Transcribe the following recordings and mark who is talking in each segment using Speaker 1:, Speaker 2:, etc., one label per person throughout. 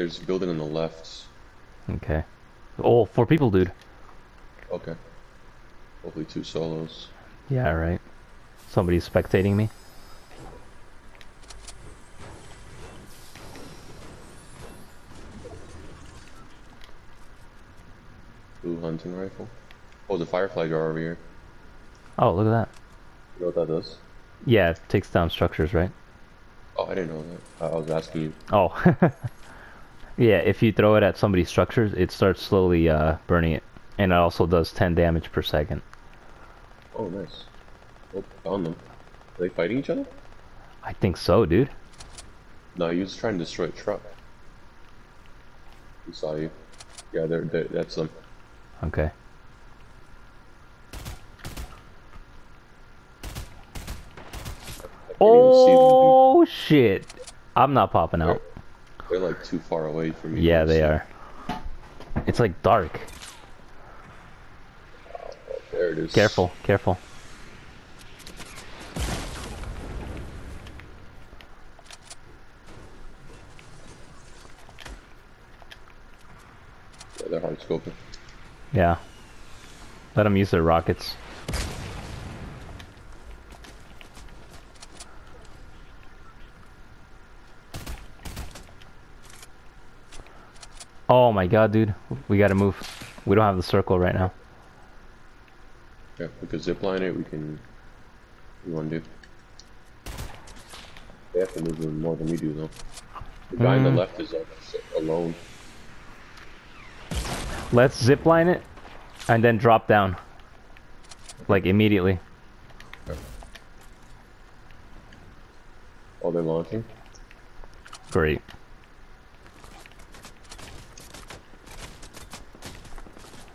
Speaker 1: There's a building on the left.
Speaker 2: Okay. Oh, four people, dude.
Speaker 1: Okay. Hopefully two solos.
Speaker 2: Yeah, right. Somebody's spectating me.
Speaker 1: Blue hunting rifle. Oh, the firefly jar over here.
Speaker 2: Oh, look at that.
Speaker 1: You know what that does?
Speaker 2: Yeah, it takes down structures, right?
Speaker 1: Oh, I didn't know that. I I was asking you.
Speaker 2: Oh. yeah, if you throw it at somebody's structures, it starts slowly uh, burning it. And it also does 10 damage per second.
Speaker 1: Oh, nice. Oh, found them. Are they fighting each other?
Speaker 2: I think so, dude.
Speaker 1: No, he was trying to destroy a truck. He saw you. Yeah, they're, they're, that's them.
Speaker 2: Okay.
Speaker 1: I can't even see them,
Speaker 2: Oh, shit. I'm not popping out.
Speaker 1: They're like too far away from me.
Speaker 2: Yeah, they are. It's like dark.
Speaker 1: There it is.
Speaker 2: Careful, careful.
Speaker 1: Yeah, they're hard scoping.
Speaker 2: Yeah. Let them use their rockets. Oh my god, dude. We gotta move. We don't have the circle right now.
Speaker 1: Yeah, we could zipline it, we can... What do you want to do? They have to move in more than we do, though. The guy on the
Speaker 2: Mm.
Speaker 1: left is uh, alone.
Speaker 2: Let's zipline it and then drop down. Like immediately.
Speaker 1: Oh, they're launching?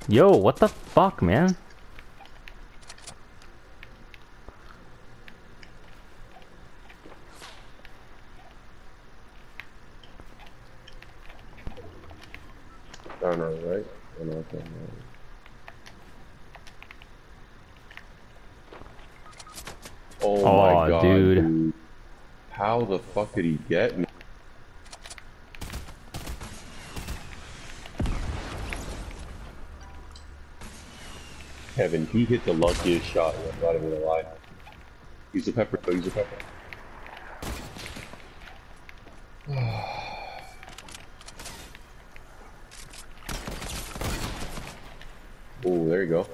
Speaker 2: Yo, what the fuck, man?
Speaker 1: Down on the right? Oh, no, okay, no. Oh,
Speaker 2: Aw,
Speaker 1: my god,
Speaker 2: dude.
Speaker 1: dude. How the fuck did he get me? Kevin, he hit the luckiest shot. I'm not even gonna lie. Use the pepper, though, use the pepper. Oh, there you go.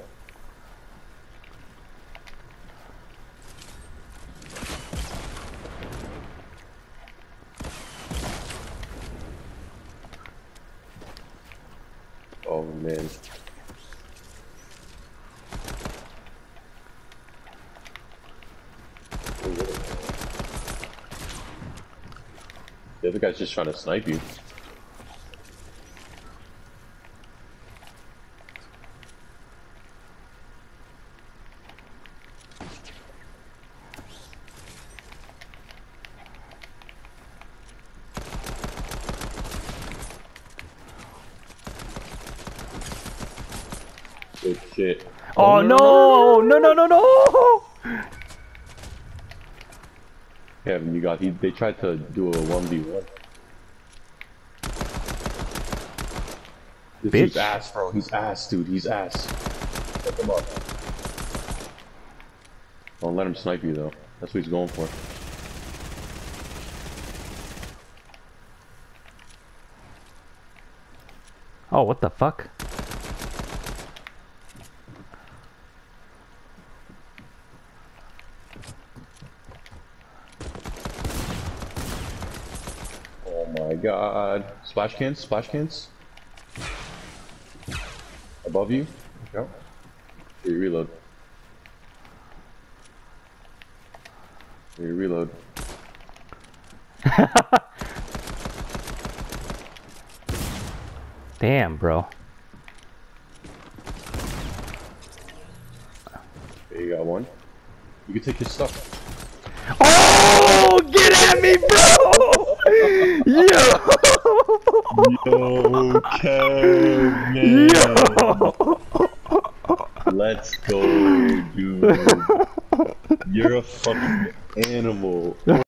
Speaker 1: Oh man. The other guy's just trying to snipe you. Good shit.
Speaker 2: Oh no! No no no no!
Speaker 1: Kevin, you got he they tried to do a 1v1. This dude's
Speaker 2: Bitch.
Speaker 1: ass, bro. He's ass, dude. He's ass. Pick him up. Don't let him snipe you though. That's what he's going for.
Speaker 2: Oh, what the fuck?
Speaker 1: Oh my god. Splash cans, splash cans. Above you. You reload. Reload.
Speaker 2: Damn, bro.
Speaker 1: There you got one. You can take his stuff.
Speaker 2: Oh, get at me, bro! Yo!
Speaker 1: Yo, Kevin.
Speaker 2: Yo!
Speaker 1: Let's go, dude. You're a fucking animal.